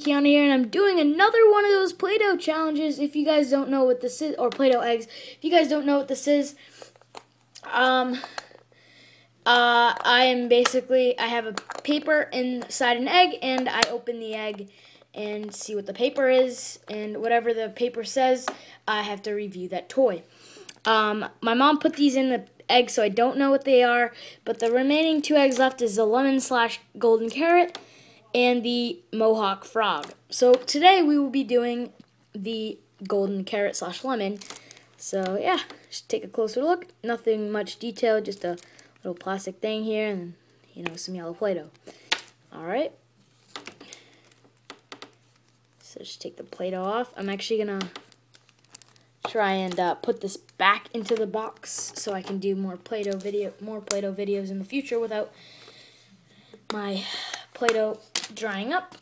Kiana here, and I'm doing another one of those Play-Doh challenges. If you guys don't know what this is, or Play-Doh eggs, if you guys don't know what this is, um, uh, I am basically, I have a paper inside an egg, and I open the egg and see what the paper is, and whatever the paper says, I have to review that toy. Um, my mom put these in the egg, so I don't know what they are, but the remaining two eggs left is the lemon slash golden carrot, and the Mohawk Frog. So today we will be doing the golden carrot slash lemon. So yeah, just take a closer look. Nothing much detail, just a little plastic thing here and you know some yellow Play-Doh. All right. So just take the Play-Doh off. I'm actually gonna try and uh, put this back into the box so I can do more Play-Doh video, more Play-Doh videos in the future without my Play-Doh drying up.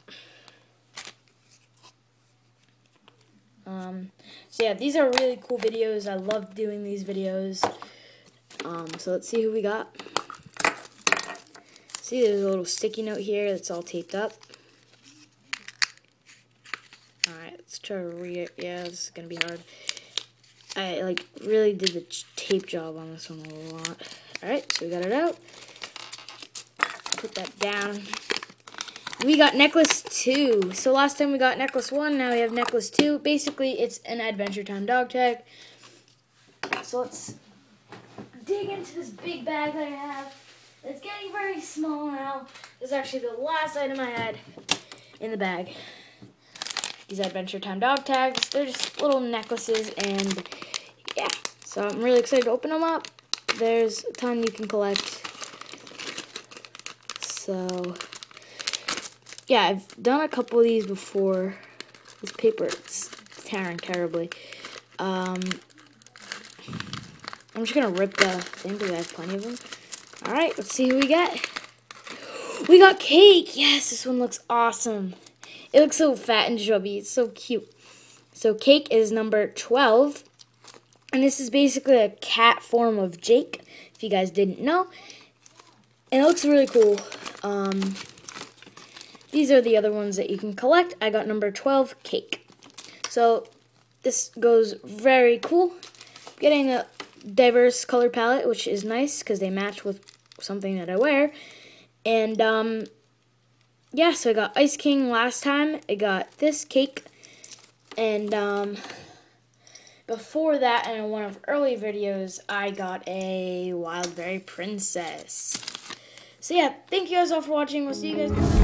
Um, so yeah, these are really cool videos. I love doing these videos. Um, so let's see who we got. See, there's a little sticky note here that's all taped up. Alright, let's try to read it. Yeah, this is going to be hard. I, like, really did the tape job on this one a lot. Alright, so we got it out. Put that down. We got necklace 2. So last time we got necklace 1, now we have necklace 2. Basically, it's an Adventure Time dog tag. So let's dig into this big bag that I have. It's getting very small now. This is actually the last item I had in the bag. These Adventure Time dog tags. They're just little necklaces and yeah. So I'm really excited to open them up. There's a ton you can collect. So yeah, I've done a couple of these before. This paper is tearing terribly. Um, I'm just gonna rip the thing because I have plenty of them. Alright, let's see who we get. We got Cake! Yes, this one looks awesome. It looks so fat and chubby. It's so cute. So Cake is number 12. And this is basically a cat form of Jake, if you guys didn't know. And it looks really cool. Um, these are the other ones that you can collect. I got number 12, Cake. So this goes very cool. Getting a diverse color palette, which is nice because they match with something that I wear. And um, yeah, so I got Ice King last time. I got this cake. And um, before that, in one of early videos, I got a Wildberry Princess. So yeah, thank you guys all for watching. We'll see you guys